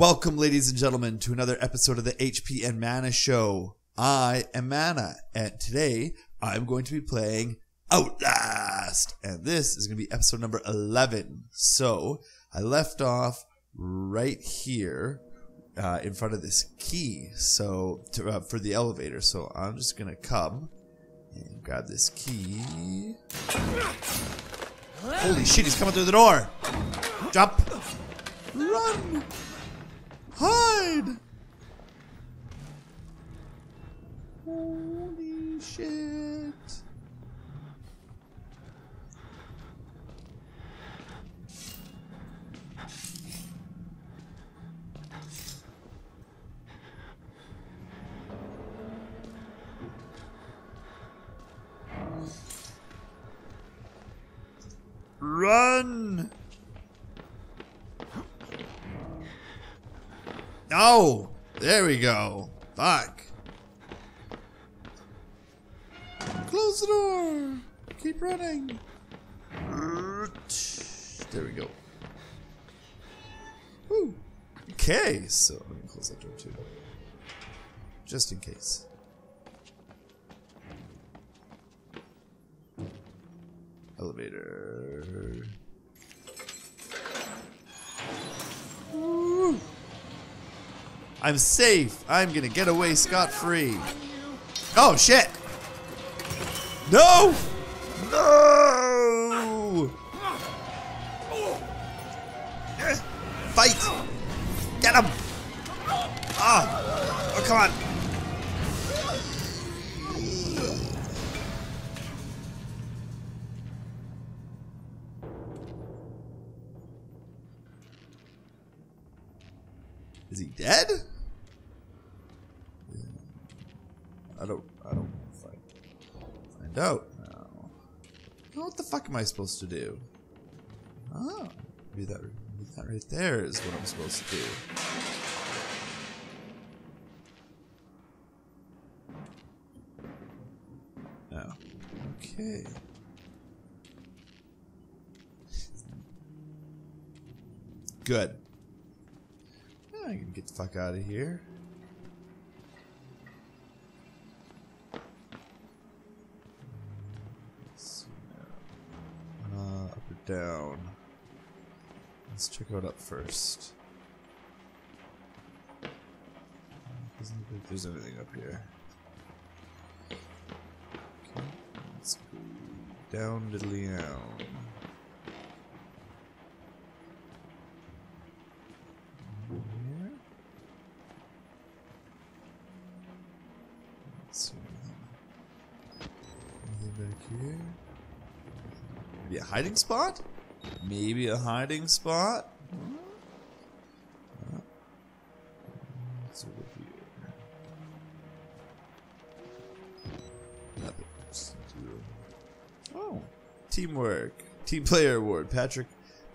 Welcome, ladies and gentlemen, to another episode of the HP and Mana Show. I am Mana, and today I'm going to be playing Outlast, and this is going to be episode number 11. So, I left off right here uh, in front of this key so to, uh, for the elevator. So, I'm just going to come and grab this key. Holy shit, he's coming through the door! Jump! Run! Hide! Oh, there we go. Fuck. Close the door. Keep running. There we go. Woo. Okay, so let me close that door too. Just in case. Elevator. I'm safe. I'm gonna get away scot-free. Oh shit! No! No! Fight! Get him! Ah! Oh, come on! Is he dead? I don't. I don't find, now. What the fuck am I supposed to do? Oh, maybe that, maybe that right there is what I'm supposed to do. Oh, okay. Good. I can get the fuck out of here. Let's see now. Uh, up or down? Let's check out up first. Doesn't look like there's anything up here. Okay, let's go down to. Here. Let's see. Anything back here? Maybe a hiding spot? Maybe a hiding spot? What's over here? Nothing. Oh, teamwork. Team player award. Patrick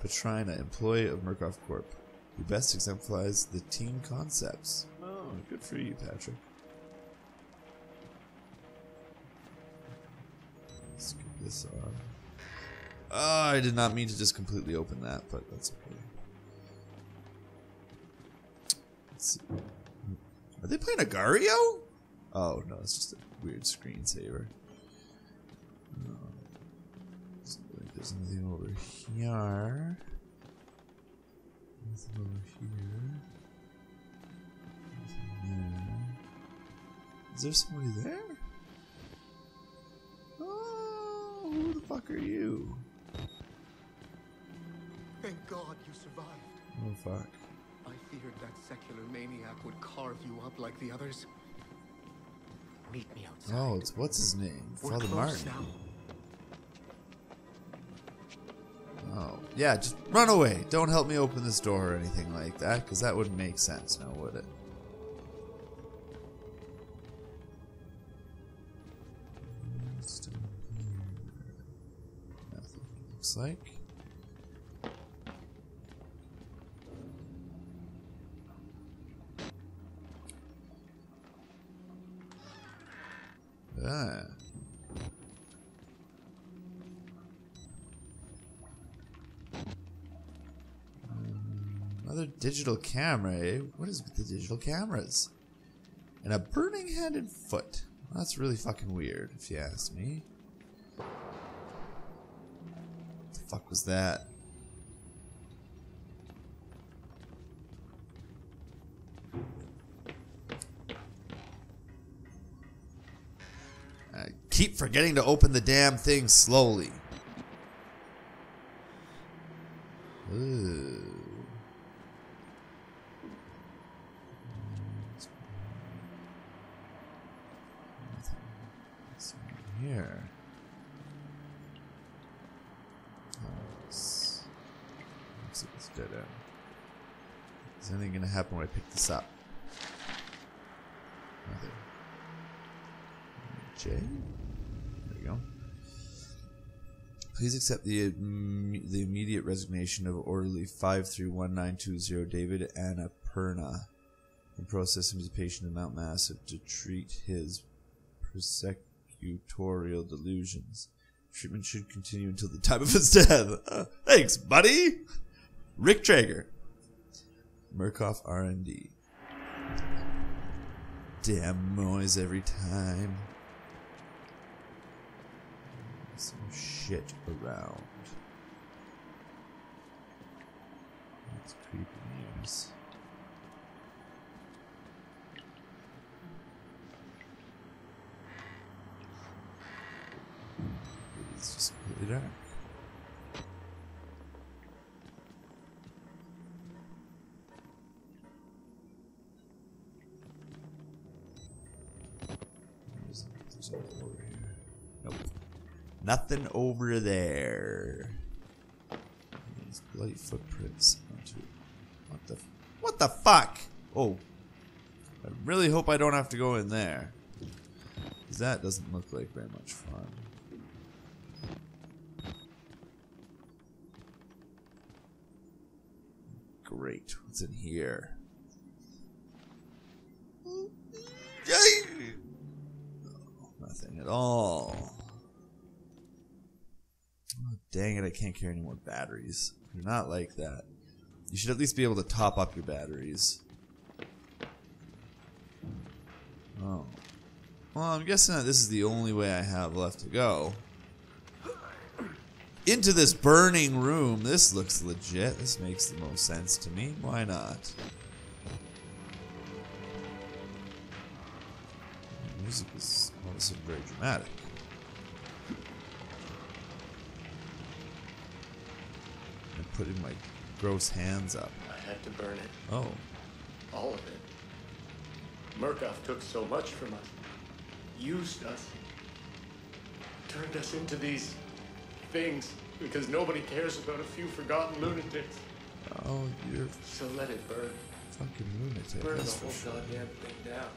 Petrina, employee of Murkoff Corp. Who best exemplifies the team concepts. Oh, good for you, Patrick. Let's get this on. Oh, I did not mean to just completely open that, but that's okay. Let's see. Are they playing Agar.io? Oh, no, it's just a weird screensaver. No. Like There's anything over here. Nothing over here. Nothing there. Is there somebody there? Oh, who the fuck are you? Thank God you survived. Oh fuck. I feared that secular maniac would carve you up like the others. Meet me outside. Oh, it's what's his name? We're Father Martin. now. Oh, yeah, just run away. Don't help me open this door or anything like that, because that wouldn't make sense now, would it? What's down here? Nothing, looks like. Ah. Another digital camera, eh? What is with the digital cameras? And a burning hand and foot. That's really fucking weird, if you ask me. What the fuck was that? I keep forgetting to open the damn thing slowly. Ooh. What's in here? Looks like it's dead end. Is anything gonna happen when I pick this up? Nothing. J. There we go. Please accept the the immediate resignation of orderly five three one nine two zero David Annapurna, in process his patient in Mount Massive to treat his persecutorial delusions. Treatment should continue until the time of his death. Uh, thanks, buddy. Rick Trager. Murkoff R&D. Damn noise every time. Some shit around. That's creepy news. It's nothing over. There. These bloody footprints what the what the fuck? Oh. I really hope I don't have to go in there. 'Cause that doesn't look like very much fun. Great. What's in here? Yay! Oh, nothing at all. Oh, dang it, I can't carry any more batteries. You're not like that. You should at least be able to top up your batteries. Oh. Well, I'm guessing that this is the only way I have left to go. Into this burning room. This looks legit. This makes the most sense to me. Why not? The music is all of a sudden very dramatic. I'm putting my gross hands up. I had to burn it. Oh. All of it. Murkoff took so much from us. Used us. Turned us into these things because nobody cares about a few forgotten lunatics. Oh, you're So let it burn. fucking lunatic. Burn the That's for whole sure. goddamn thing down.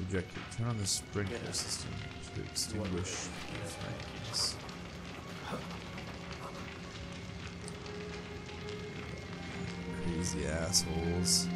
Rejected. Turn on the sprinkler Yeah. system to extinguish the flames. Crazy assholes.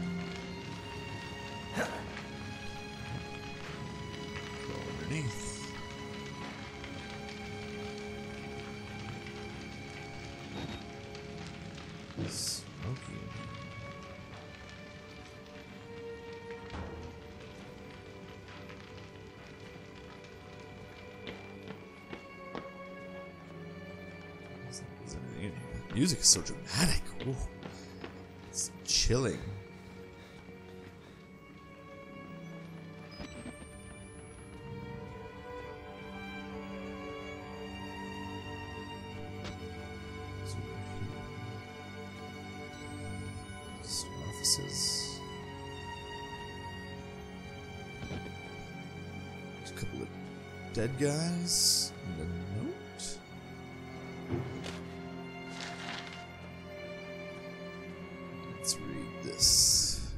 Music is so dramatic. Ooh. It's chilling. A couple of dead guys this.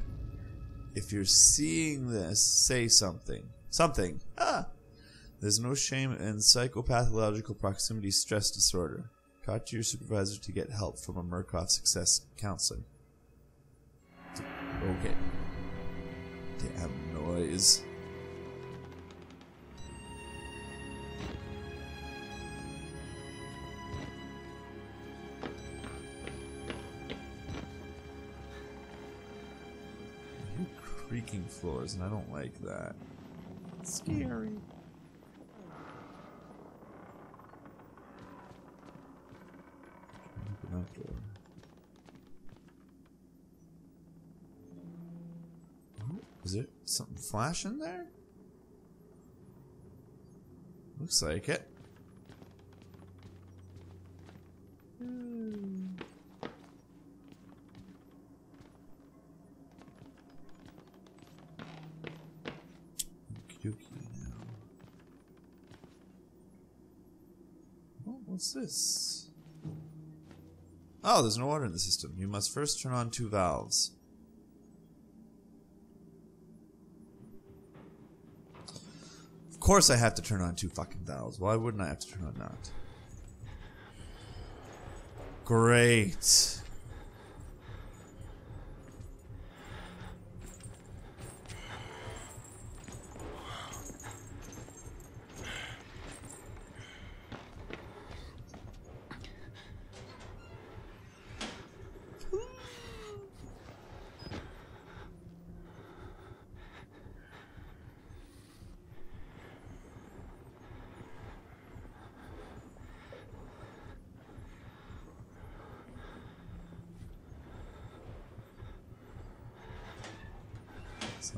If you're seeing this, say something. Something. Ah! There's no shame in psychopathological proximity stress disorder. Talk to your supervisor to get help from a Murkoff Success Counselor. Okay. Damn noise. Floors, and I don't like that. scary. Open that door. Oh, Is there something flashing there? Looks like it. What's this? Oh, there's no water in the system. You must first turn on two valves. Of course I have to turn on two fucking valves. Why wouldn't I have to turn on that? Great.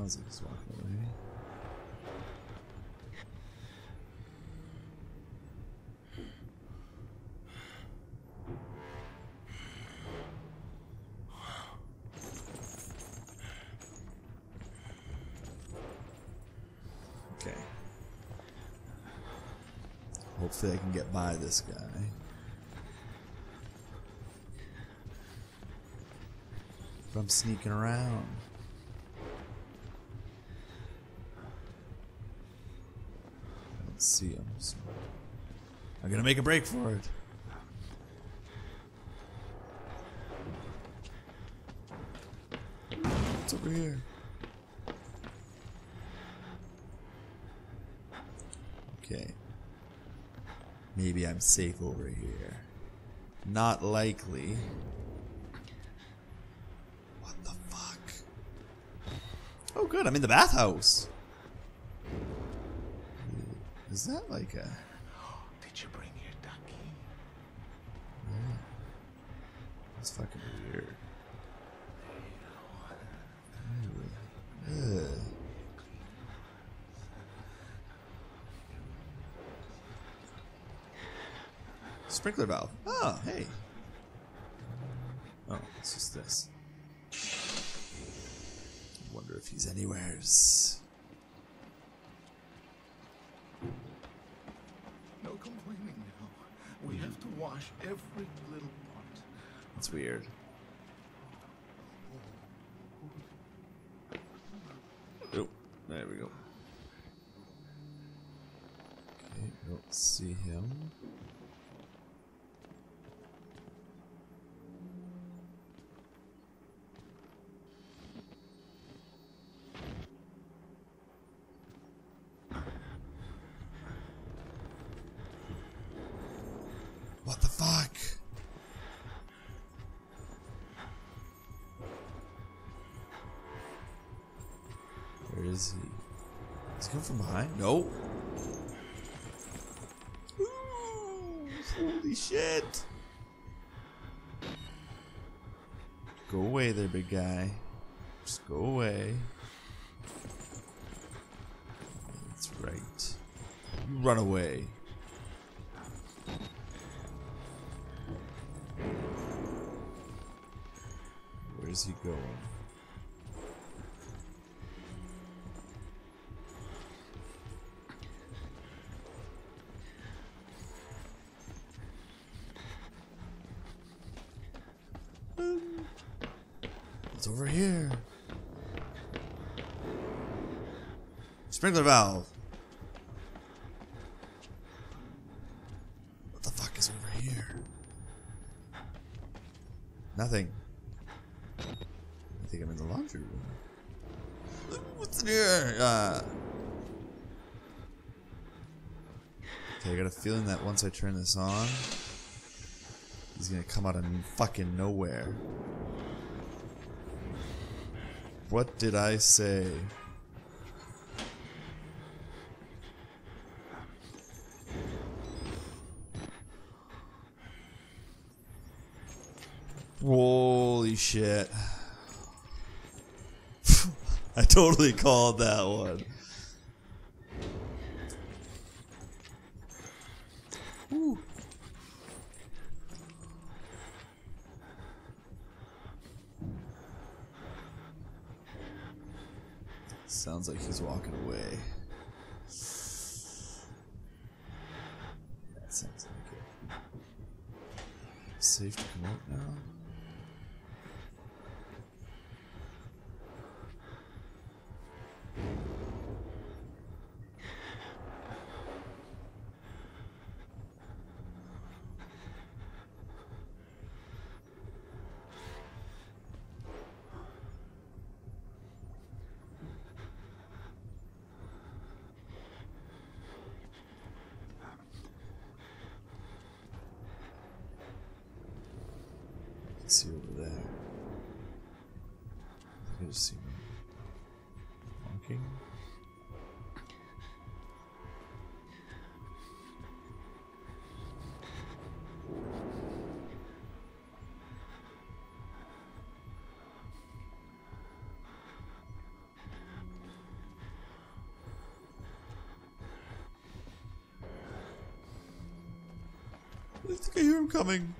Sounds like he's walking away. Okay. Hopefully I can get by this guy. If I'm sneaking around. I don't see him. So I'm gonna make a break for it. It's over here. Okay. Maybe I'm safe over here. Not likely. What the fuck? Oh, good. I'm in the bathhouse. Is that like a. Did you bring your ducky? That's fucking weird. Ugh. Sprinkler valve. Oh, hey. Oh, it's just this. Wonder if he's anywheres. No complaining now. We have to wash every little part. That's weird. Oh, there we go. Okay, don't see him. What the fuck? Where is he? Coming from behind? No. Ooh, holy shit. Go away there, big guy. Just go away. That's right. You run away. Where's he going? It's over here. Sprinkler valve. What the fuck is over here? Nothing. I think I'm in the laundry room. What's in here? Uh, okay, I got a feeling that once I turn this on, he's gonna come out of fucking nowhere. What did I say? Holy shit. I totally called that one. Whew. Sounds like he's walking away. That sounds like it. Safe to come out now. Let's see over there. I think I just see him walking. I think I hear him coming.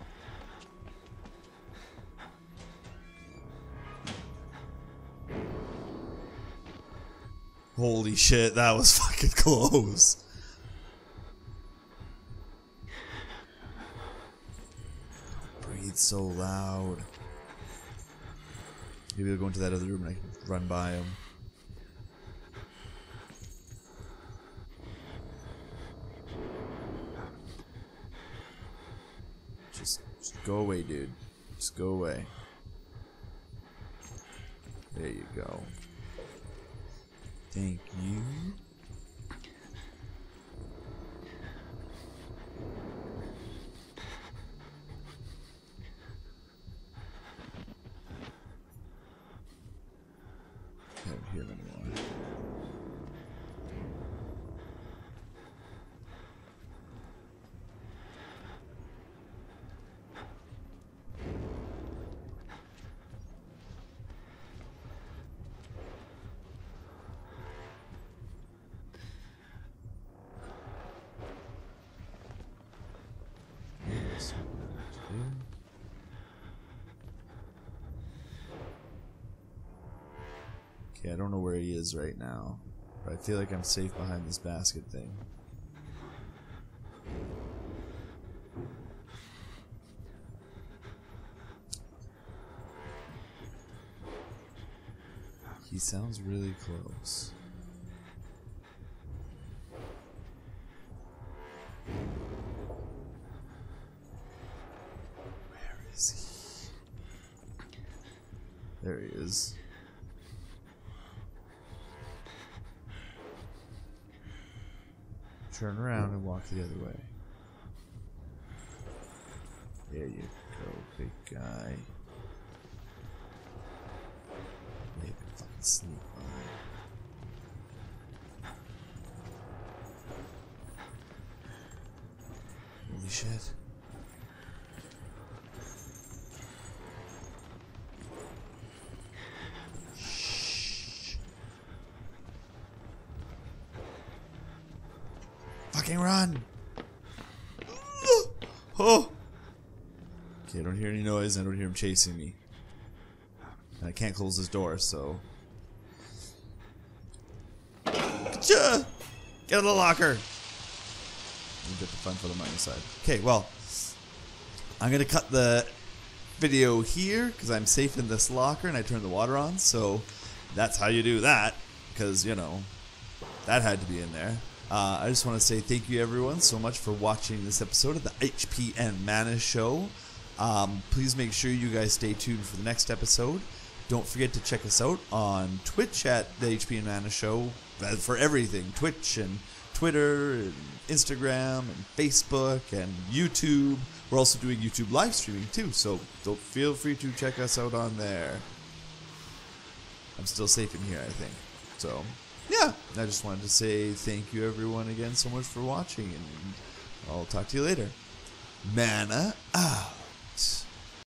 Holy shit, that was fucking close. Breathe so loud. Maybe I'll go into that other room and I can run by him. Just, just go away, dude. Just go away. There you go. Thank you. Can't hear him anymore. Yes. Okay, I don't know where he is right now, but I feel like I'm safe behind this basket thing. He sounds really close. Where is he? There he is. Turn around and walk the other way. There you go, big guy. Maybe fucking sneak by. Holy shit. Fucking run! Oh! Okay, I don't hear any noise. I don't hear him chasing me. And I can't close this door, so. Get out of the locker! We'll get the fun for the money side. Okay, well, I'm gonna cut the video here because I'm safe in this locker and I turned the water on. So that's how you do that because you know that had to be in there. Uh, I just want to say thank you everyone so much for watching this episode of the HP and Mana Show. Um, please make sure you guys stay tuned for the next episode. Don't forget to check us out on Twitch at the HP and Mana Show for everything Twitch and Twitter and Instagram and Facebook and YouTube. We're also doing YouTube live streaming too, so don't feel free to check us out on there. I'm still safe in here, I think. So, yeah, I just wanted to say thank you everyone again so much for watching, and I'll talk to you later. Mana out.